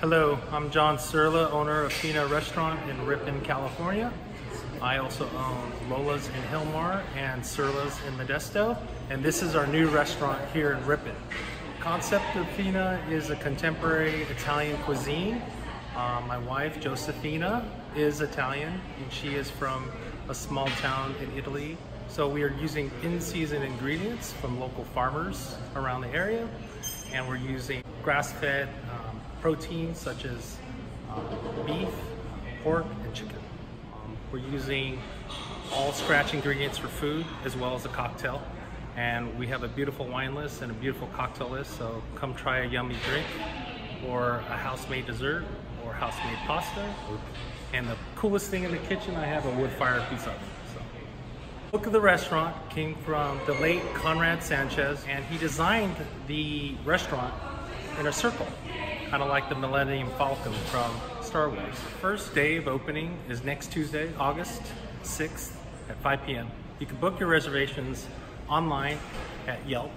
I'm John Surla, owner of Fina Restaurant in Ripon, California. I also own Lola's in Hilmar and Surla's in Modesto. And this is our new restaurant here in Ripon. Concept of Fina is a contemporary Italian cuisine. Uh, my wife, Josefina, is Italian and she is from a small town in Italy. So we are using in-season ingredients from local farmers around the area and we're using grass-fed um, proteins such as uh, beef, pork, and chicken. Um, we're using all scratch ingredients for food as well as a cocktail. And we have a beautiful wine list and a beautiful cocktail list, so come try a yummy drink or a house-made dessert or house-made pasta. And the coolest thing in the kitchen, I have a wood-fired pizza oven. So. The Look of the restaurant came from the late Conrad Sanchez, and he designed the restaurant in a circle, kind of like the Millennium Falcon from Star Wars. First day of opening is next Tuesday, August 6th at 5 p.m. You can book your reservations online at Yelp